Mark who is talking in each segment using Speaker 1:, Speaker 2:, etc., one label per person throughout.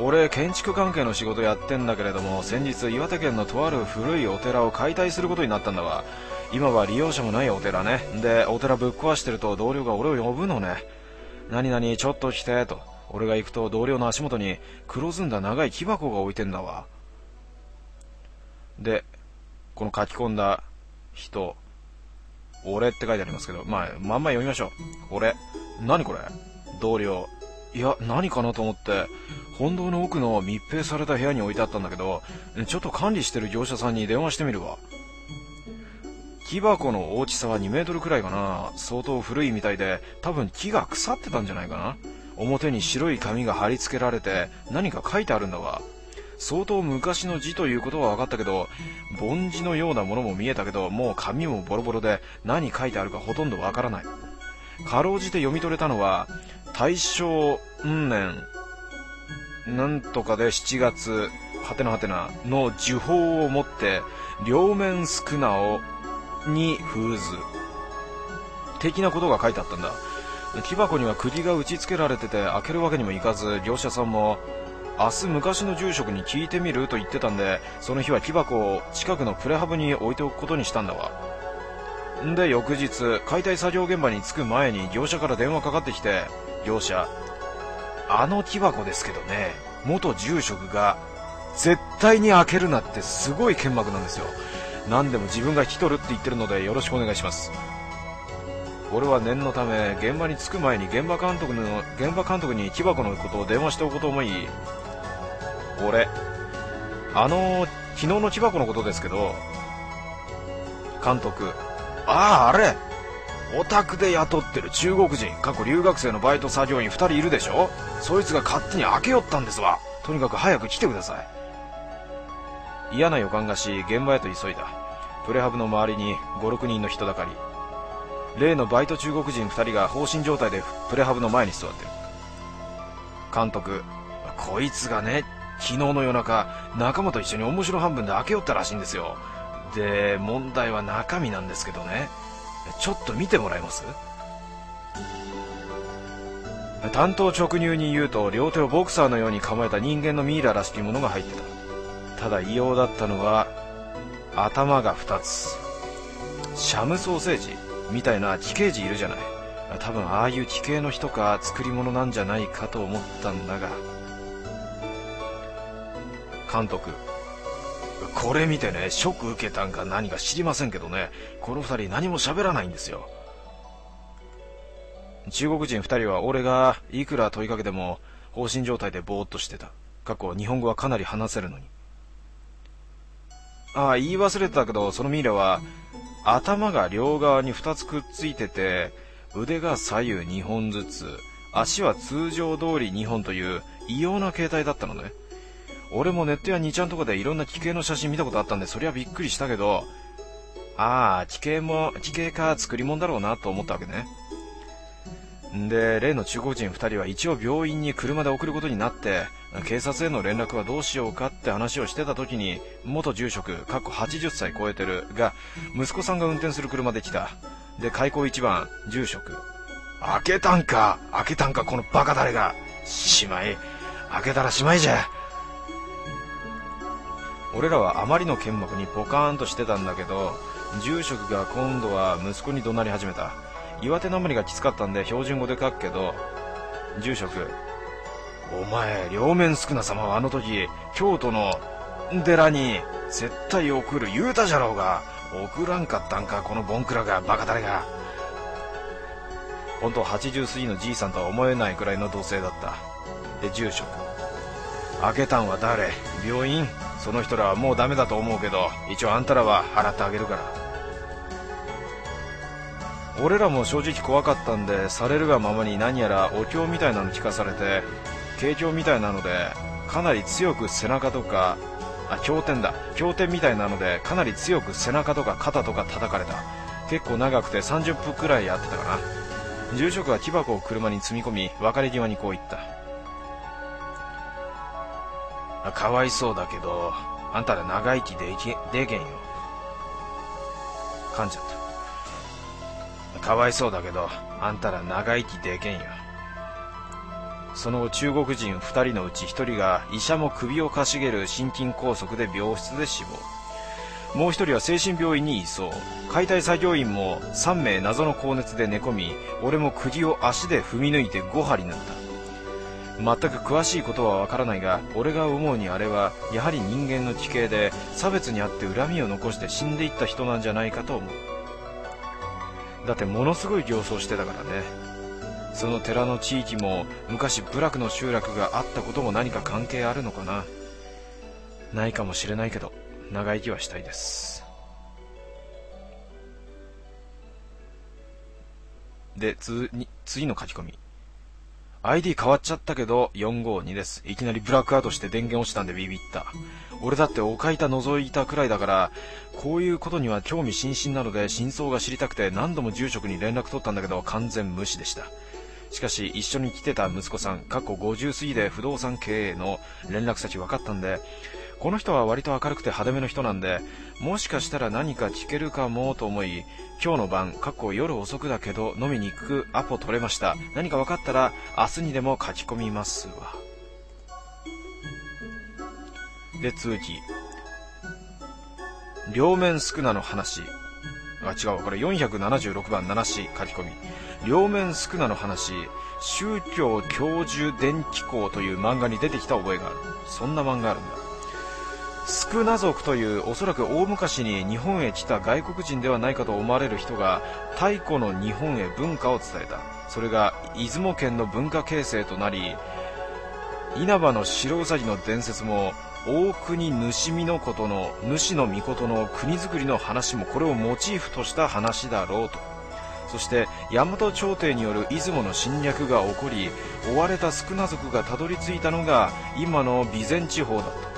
Speaker 1: 俺建築関係の仕事やってんだけれども先日岩手県のとある古いお寺を解体することになったんだわ。今は利用者もないお寺ね。でお寺ぶっ壊してると同僚が俺を呼ぶのね。何々ちょっと来てと。俺が行くと同僚の足元に黒ずんだ長い木箱が置いてんだわ。でこの書き込んだ人俺って書いてありますけどまあまんま読みましょう。俺。何これ？同僚。いや何かなと思って本堂の奥の密閉された部屋に置いてあったんだけどちょっと管理してる業者さんに電話してみるわ。木箱の大きさは2メートルくらいかな。相当古いみたいで多分木が腐ってたんじゃないかな。表に白い紙が貼り付けられて何か書いてあるんだわ。相当昔の字ということは分かったけど梵字のようなものも見えたけどもう紙もボロボロで何書いてあるかほとんど分からない。かろうじて読み取れたのは大正運年なんとかで7月はてなはてなの呪法をもって両面少なをに封ず。的なことが書いてあったんだ。木箱には釘が打ち付けられてて開けるわけにもいかず業者さんも明日昔の住職に聞いてみると言ってたんでその日は木箱を近くのプレハブに置いておくことにしたんだわ。んで翌日解体作業現場に着く前に業者から電話かかってきて業者。あの木箱ですけどね元住職が絶対に開けるなってすごい剣幕なんですよ。何でも自分が引き取るって言ってるのでよろしくお願いします。俺は念のため現場に着く前に現場監督の現場監督に木箱のことを電話しておこうと思い俺あの昨日の木箱のことですけど監督あああれオタクで雇ってる中国人過去留学生のバイト作業員2人いるでしょ？そいつが勝手に開けよったんですわ。とにかく早く来てください。嫌な予感がし現場へと急いだ。プレハブの周りに56人の人だかり。例のバイト中国人2人が放心状態でプレハブの前に座ってる。監督こいつがね昨日の夜中仲間と一緒に面白半分で開けよったらしいんですよ。で問題は中身なんですけどね。ちょっと見てもらえます？担当直入に言うと両手をボクサーのように構えた人間のミイラらしきものが入ってた。ただ異様だったのは頭が2つ。シャムソーセージみたいな地形児いるじゃない。多分ああいう地形の人か作り物なんじゃないかと思ったんだが。監督これ見てねショック受けたんか何か知りませんけどね。この2人何も喋らないんですよ。中国人2人は俺がいくら問いかけても放心状態でぼーっとしてた。過去日本語はかなり話せるのに。ああ言い忘れてたけどそのミイラは頭が両側に2つくっついてて腕が左右2本ずつ足は通常通り2本という異様な形態だったのね。俺もネットや2ちゃんとかでいろんな奇形の写真見たことあったんでそりゃびっくりしたけどああ奇形も奇形か作り物だろうなと思ったわけね。んで例の中国人2人は一応病院に車で送ることになって警察への連絡はどうしようかって話をしてた時に元住職過去80歳超えてるが息子さんが運転する車で来た。で開口一番住職開けたんか開けたんかこのバカ誰が。しまい開けたらしまいじゃ。俺らはあまりの剣幕にポカーンとしてたんだけど住職が今度は息子に怒鳴り始めた。岩手なまりがきつかったんで標準語で書くけど住職お前両面少な様はあの時京都の寺に絶対送る言うたじゃろうが送らんかったんかこのボンクラがバカ誰が。本当80過ぎのじいさんとは思えないくらいの同性だった。で住職開けたんは誰？病院？その人らはもうダメだと思うけど一応あんたらは払ってあげるから。俺らも正直怖かったんでされるがままに何やらお経みたいなの聞かされて景況みたいなのでかなり強く背中とかあ経典だ。経典みたいなのでかなり強く背中とか肩とか叩かれた。結構長くて30分くらいやってたかな。住職は木箱を車に積み込み別れ際にこう言った。かわいそうだけどあんたら長生きできでけんよ。噛んじゃった。かわいそうだけどあんたら長生きでけんよ。その後中国人2人のうち1人が医者も首をかしげる心筋梗塞で病室で死亡。もう1人は精神病院に移送。解体作業員も3名謎の高熱で寝込み俺も釘を足で踏み抜いて5針縫った。全く詳しいことはわからないが俺が思うにあれはやはり人間の奇形で差別にあって恨みを残して死んでいった人なんじゃないかと思う。だってものすごい形相してたからね。その寺の地域も昔部落の集落があったことも何か関係あるのかな。ないかもしれないけど長生きはしたいです。で次の書き込み。ID 変わっちゃったけど452です。いきなりブラックアウトして電源落ちたんでビビった。俺だっておかいた覗いたくらいだから、こういうことには興味津々なので真相が知りたくて何度も住職に連絡取ったんだけど完全無視でした。しかし一緒に来てた息子さん、過去50過ぎで不動産経営の連絡先分かったんで、この人は割と明るくて派手めの人なんで、もしかしたら何か聞けるかもと思い、今日の晩、過去夜遅くだけど飲みに行くアポ取れました。何か分かったら明日にでも書き込みますわ。で、続き。両面スクナの話。あ、違うこれ476番7し書き込み。両面スクナの話。宗教教授電気校という漫画に出てきた覚えがある。そんな漫画あるんだ。スクナ族というおそらく大昔に日本へ来た外国人ではないかと思われる人が太古の日本へ文化を伝えたそれが出雲県の文化形成となり稲葉の白うさぎの伝説も大国主美のことの主の御事の国づくりの話もこれをモチーフとした話だろうとそして大和朝廷による出雲の侵略が起こり追われたスクナ族がたどり着いたのが今の備前地方だった。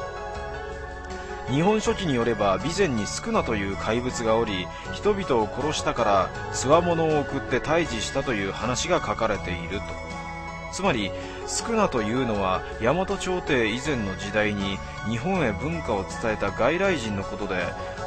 Speaker 1: 日本書紀によれば備前に宿儺という怪物がおり人々を殺したから強者を送って退治したという話が書かれていると。つまり宿儺というのは大和朝廷以前の時代に日本へ文化を伝えた外来人のことで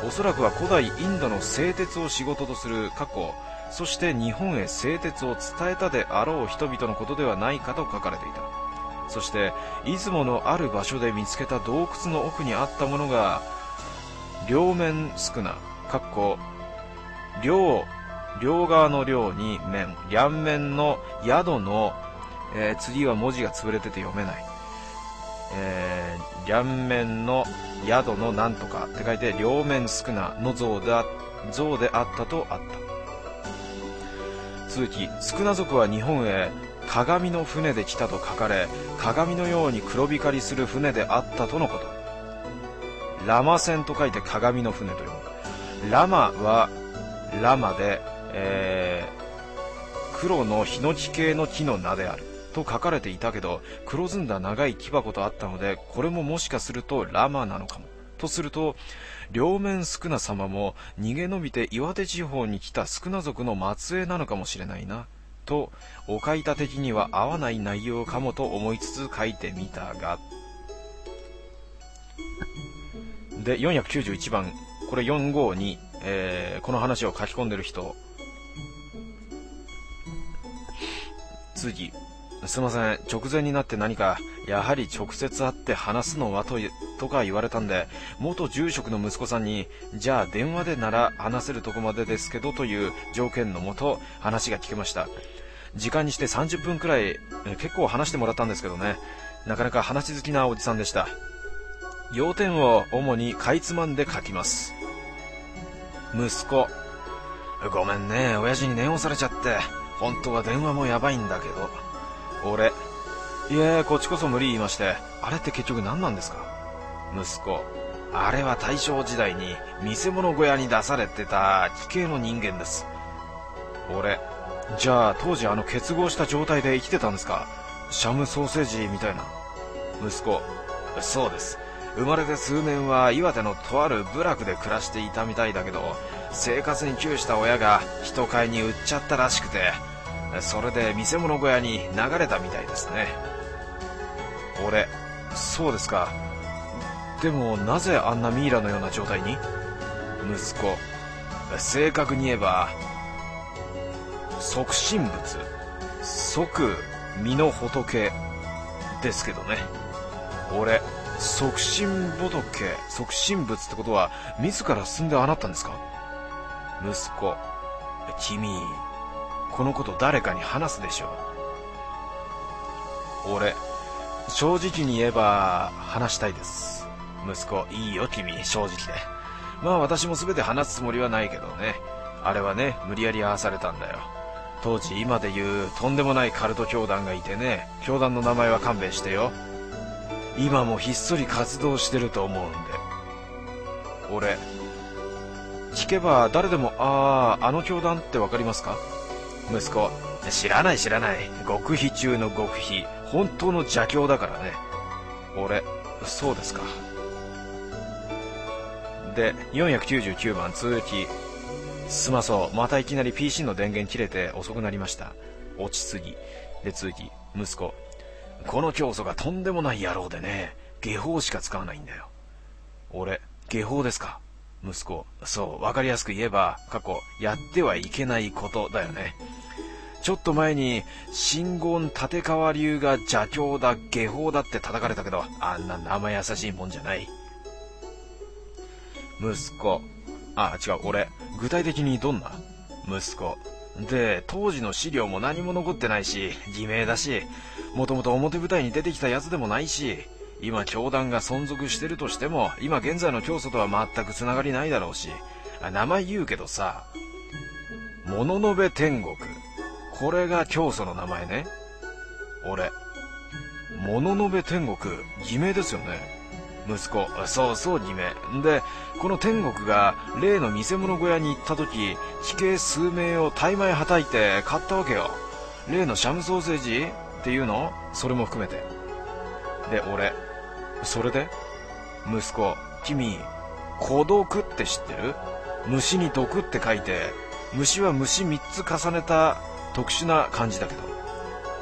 Speaker 1: おそらくは古代インドの製鉄を仕事とする過去そして日本へ製鉄を伝えたであろう人々のことではないかと書かれていた。そして出雲のある場所で見つけた洞窟の奥にあったものが両面少なかっこ両両側の両に面両面の宿の、えー、次は文字が潰れてて読めない、えー、両面の宿のなんとかって書いて両面少なの像で像であったとあった。続き少な族は日本へ鏡の船で来たと書かれ鏡のように黒光りする船であったとのことラマ船と書いて鏡の船と読むラマはラマで、えー、黒のヒノキ系の木の名であると書かれていたけど黒ずんだ長い木箱とあったのでこれももしかするとラマなのかも。とすると両面宿儺様も逃げ延びて岩手地方に来た宿儺族の末裔なのかもしれないな。とお書いた的には合わない内容かもと思いつつ書いてみたが。で491番。これ452、えー、この話を書き込んでる人。次。すいません直前になって何かやはり直接会って話すのはととか言われたんで元住職の息子さんにじゃあ電話でなら話せるとこまでですけどという条件のもと話が聞けました時間にして30分くらい、結構話してもらったんですけどね、なかなか話好きなおじさんでした。要点を主にかいつまんで書きます。息子。ごめんね、親父に念をされちゃって。本当は電話もやばいんだけど。俺。いえ、こっちこそ無理言いまして。あれって結局何なんですか？息子。あれは大正時代に見せ物小屋に出されてた奇形の人間です。俺。じゃあ当時あの結合した状態で生きてたんですか？シャムソーセージみたいな息子そうです生まれて数年は岩手のとある部落で暮らしていたみたいだけど生活に窮した親が人買いに売っちゃったらしくてそれで見せ物小屋に流れたみたいですね。俺そうですか。でもなぜあんなミイラのような状態に？息子。正確に言えば即身仏。即身の仏ですけどね。俺即身仏。即身仏ってことは自ら進んであなったんですか？息子。君このこと誰かに話すでしょう。俺正直に言えば話したいです。息子いいよ君正直で。まあ私も全て話すつもりはないけどね。あれはね無理やり合わされたんだよ。当時今で言うとんでもないカルト教団がいてね教団の名前は勘弁してよ。今もひっそり活動してると思うんで。俺聞けば誰でもあああの教団って分かりますか？息子。知らない知らない。極秘中の極秘。本当の邪教だからね。俺そうですか。で499番続き。すまそう。またいきなり PC の電源切れて遅くなりました。落ちすぎ。で続き。息子。この教祖がとんでもない野郎でね。下法しか使わないんだよ。俺下法ですか。息子。そう分かりやすく言えば過去やってはいけないことだよね。ちょっと前に真言立川流が邪教だ下法だって叩かれたけどあんな生優しいもんじゃない。息子。あ違う俺。具体的にどんな？息子。で当時の資料も何も残ってないし偽名だしもともと表舞台に出てきたやつでもないし今教団が存続してるとしても今現在の教祖とは全くつながりないだろうし名前言うけどさ物のべ天国。これが教祖の名前ね。俺物のべ天国偽名ですよね。息子そうそう偽名。でこの天国が例の見せ物小屋に行った時地形数名を大枚はたいて買ったわけよ。例のシャムソーセージっていうの？それも含めて。で俺それで？息子君孤独って知ってる？虫に毒って書いて虫は虫3つ重ねた特殊な漢字だけど。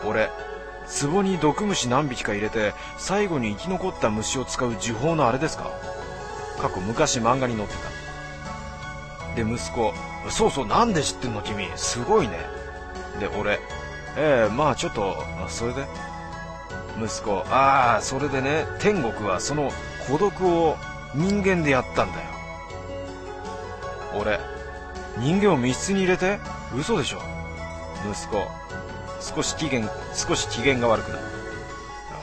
Speaker 1: 俺壺に毒虫何匹か入れて最後に生き残った虫を使う呪法のあれですか？過去昔漫画に載ってた。で息子そうそうなんで知ってんの君？すごいね。で俺ええー、まあちょっとそれで？息子。ああそれでね天国はその孤独を人間でやったんだよ。俺人間を密室に入れて嘘でしょ？息子。少し機嫌少し機嫌が悪くなる。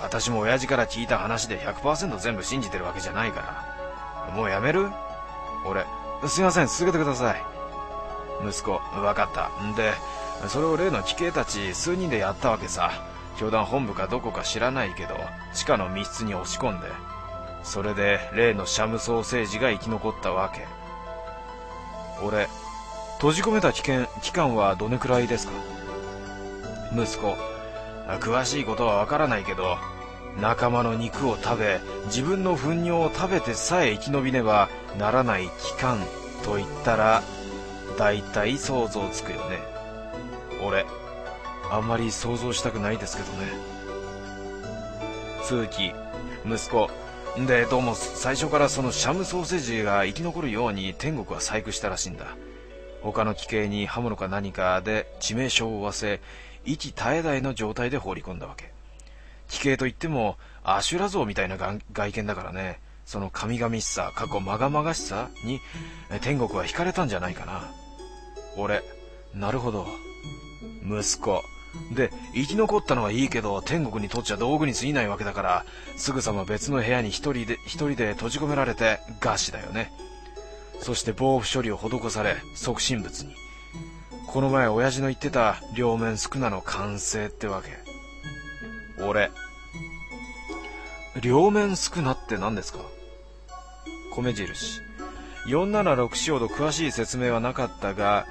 Speaker 1: 私も親父から聞いた話で100%全部信じてるわけじゃないから。もうやめる？俺。すいません続けてください。息子分かった。んでそれを例の奇形たち数人でやったわけさ。教団本部かどこか知らないけど地下の密室に押し込んでそれで例のシャムソーセージが生き残ったわけ。俺閉じ込めた期間期間はどれくらいですか？息子詳しいことはわからないけど仲間の肉を食べ自分の糞尿を食べてさえ生き延びねばならない期間と言ったら大体想像つくよね。俺あんまり想像したくないですけどね。通き息子。でどうも最初からそのシャムソーセージが生き残るように天国は細工したらしいんだ。他の奇形に刃物か何かで致命傷を負わせ息絶え絶えの状態で放り込んだわけ。奇形といってもアシュラ像みたいな外見だからね。その神々しさ過去まがまがしさに天国は惹かれたんじゃないかな。俺なるほど。息子。で生き残ったのはいいけど天国にとっちゃ道具に過ぎないわけだからすぐさま別の部屋に一人で一人で閉じ込められて餓死だよね。そして防腐処理を施され即身仏に。この前親父の言ってた両面宿儺の完成ってわけ。俺両面宿儺って何ですか？米印。476仕ほど詳しい説明はなかったが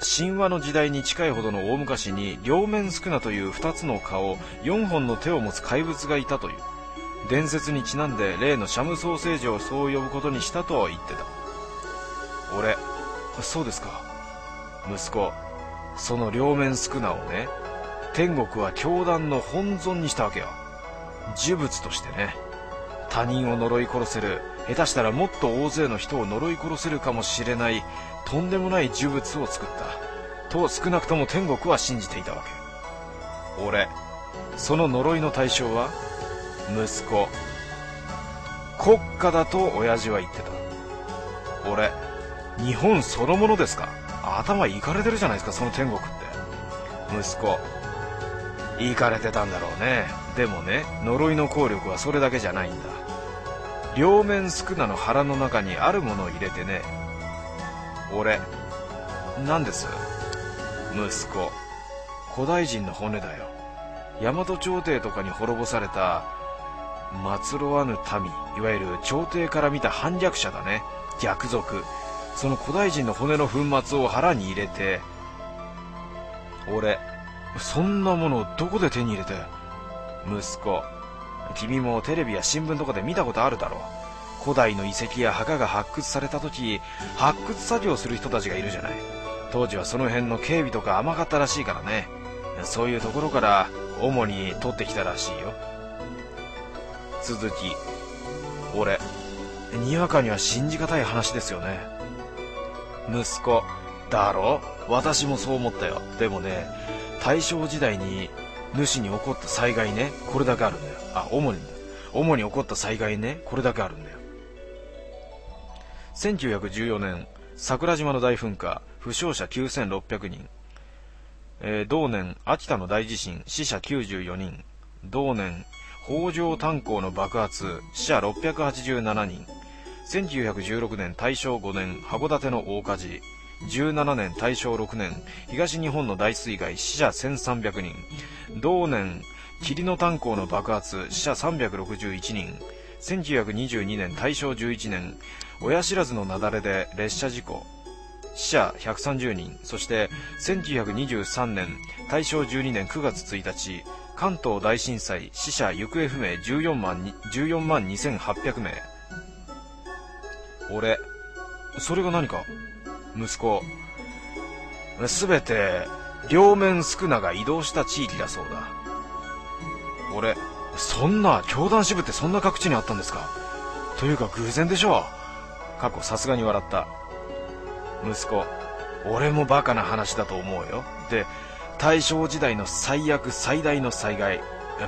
Speaker 1: 神話の時代に近いほどの大昔に両面宿儺という2つの顔4本の手を持つ怪物がいたという。伝説にちなんで例のシャムソーセージをそう呼ぶことにしたと言ってた。俺そうですか。息子その両面宿儺をね天国は教団の本尊にしたわけよ。呪物としてね。他人を呪い殺せる下手したらもっと大勢の人を呪い殺せるかもしれないとんでもない呪物を作った。と少なくとも天国は信じていたわけ。俺その呪いの対象は息子。国家だと親父は言ってた。俺日本そのものですか？頭いかれてるじゃないですかその天国って。息子。いかれてたんだろうね。でもね呪いの効力はそれだけじゃないんだ。両面宿儺の腹の中にあるものを入れてね。俺何です？息子。古代人の骨だよ。大和朝廷とかに滅ぼされた末路わぬ民いわゆる朝廷から見た反逆者だね。逆賊。その古代人の骨の粉末を腹に入れて俺そんなものをどこで手に入れて息子。君もテレビや新聞とかで見たことあるだろう。古代の遺跡や墓が発掘された時発掘作業する人たちがいるじゃない。当時はその辺の警備とか甘かったらしいからね。そういうところから主に取ってきたらしいよ。続き。俺にわかには信じがたい話ですよね。息子だろ？私もそう思ったよ。でもね大正時代に主に起こった災害ね。これだけあるんだよ。あ主に主に起こった災害ね。これだけあるんだよ。1914年桜島の大噴火負傷者9600人、えー、同年秋田の大地震死者94人。同年北条炭鉱の爆発死者687人。1916年大正5年函館の大火事。17年大正6年東日本の大水害死者1300人。同年霧の炭鉱の爆発死者361人。1922年大正11年親知らずの雪崩で列車事故。死者130人。そして1923年大正12年9月1日関東大震災死者行方不明14万 ,14 万2800名。俺それが何か？息子。すべて両面スクナが移動した地域だそうだ。俺そんな教団支部ってそんな各地にあったんですか？というか偶然でしょう。過去さすがに笑った。息子俺もバカな話だと思うよ。で大正時代の最悪最大の災害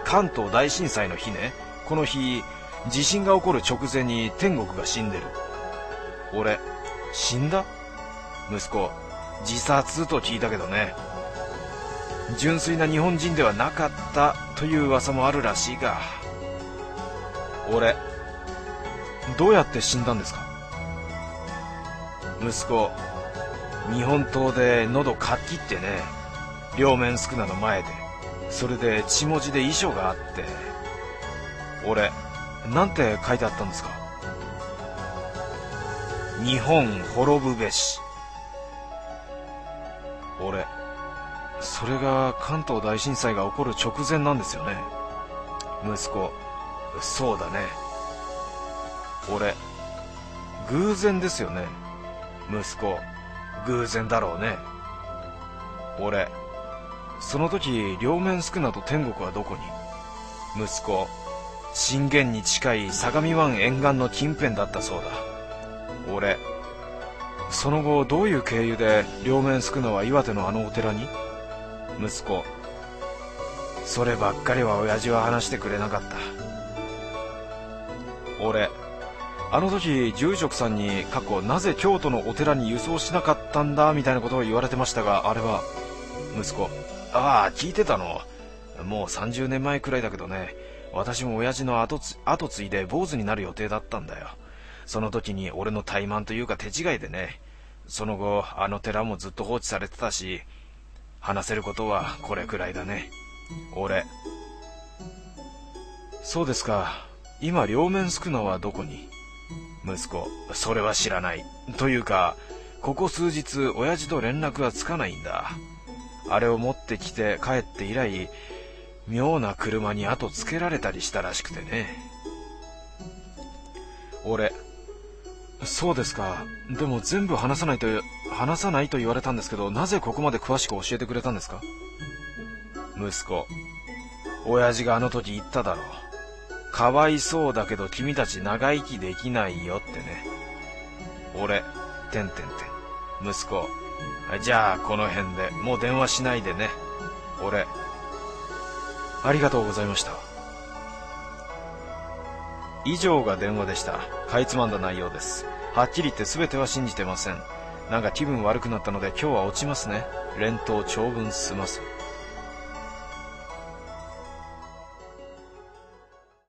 Speaker 1: 関東大震災の日ね。この日地震が起こる直前に天国が死んでる。俺死んだ？息子自殺と聞いたけどね。純粋な日本人ではなかったという噂もあるらしいが俺どうやって死んだんですか？息子日本刀で喉かっきってね両面宿儺の前でそれで血文字で遺書があって俺なんて書いてあったんですか？日本滅ぶべし。それが関東大震災が起こる直前なんですよね。息子。そうだね。俺。偶然ですよね。息子。偶然だろうね。俺。その時両面宿儺と天国はどこに？息子。震源に近い相模湾沿岸の近辺だったそうだ。俺。その後どういう経由で両面宿儺は岩手のあのお寺に？息子。そればっかりは親父は話してくれなかった。俺あの時住職さんに過去なぜ京都のお寺に輸送しなかったんだみたいなことを言われてましたがあれは息子。ああ聞いてたの。もう30年前くらいだけどね。私も親父の後つ後継いで坊主になる予定だったんだよ。その時に俺の怠慢というか手違いでね。その後あの寺もずっと放置されてたし話せることはこれくらいだね俺そうですか今両面すくのはどこに？息子、それは知らない。というか、ここ数日、親父と連絡がつかないんだ。あれを持ってきて帰って以来、妙な車に後つけられたりしたらしくてね。俺、そうですか。でも全部話さないと、話さないと言われたんですけど、なぜここまで詳しく教えてくれたんですか？息子、親父があの時言っただろう。かわいそうだけど君たち長生きできないよってね。俺、てんてんてん。息子。じゃあ、この辺で。もう電話しないでね。俺。ありがとうございました。以上が電話でした。かいつまんだ内容です。はっきり言って全ては信じてません。なんか気分悪くなったので今日は落ちますね。連投長文済ます。